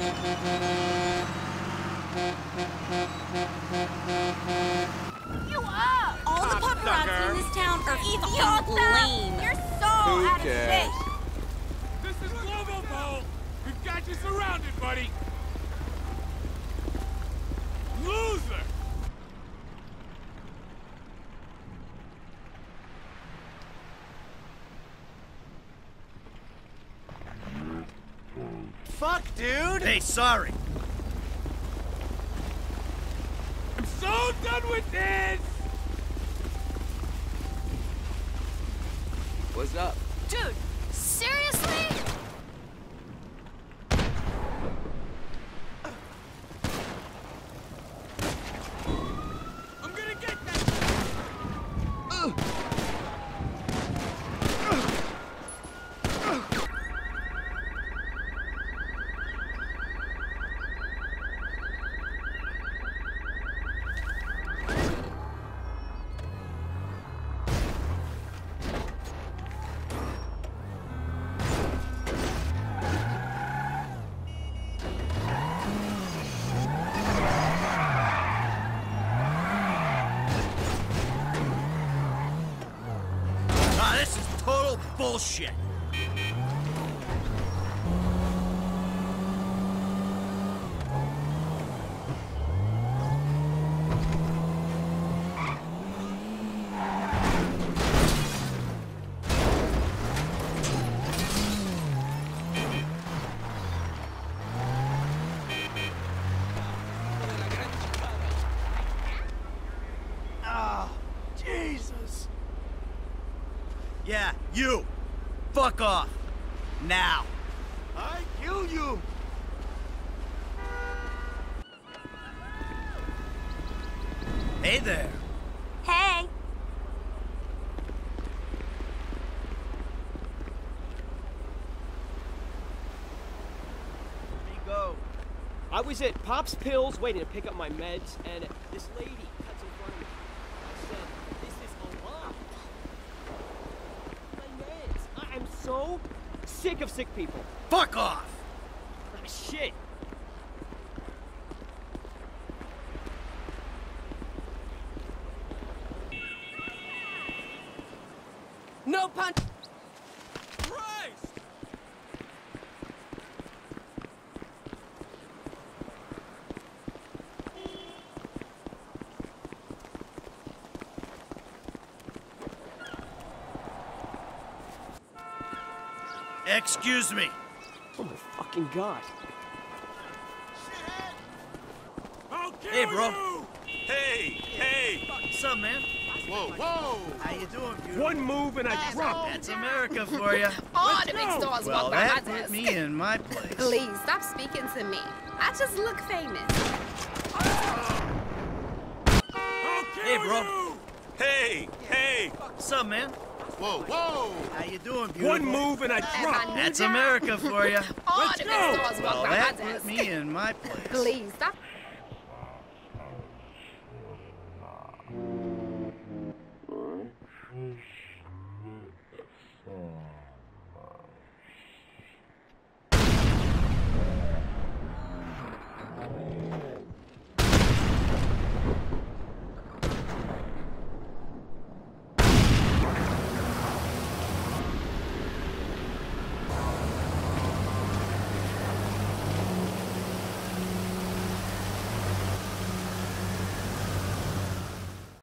You up? All the paparazzi in this town are fucking lame. You're so Who out cares? of shape. This is Global Bowl. We've got you surrounded, buddy. Fuck, dude! Hey, sorry. I'm so done with this. What's up? Dude, bullshit. You. Fuck off. Now. I kill you! Hey there. Hey. Where'd he go? I was at Pop's Pills waiting to pick up my meds, and this lady cuts in front of me. I said, this is a lie. My meds. I am so sick of sick people. Fuck off. Ah, shit. No punch. Excuse me. Oh my fucking god. Hey, bro. you. Hey, hey. What's up, man? Whoa, whoa! How you doing, beautiful? One move and I drop. That's America for you. All the big stores Well, walk by my that put desk. me in my place. Please, stop speaking to me. I just look famous. I'll Hey, bro. you. Hey, hey. What's up, man? Whoa, whoa! How you doing, beautiful? One move and I drop. I That's knew. America for you. All Let's the go. big Well, that put me in my place. Please, stop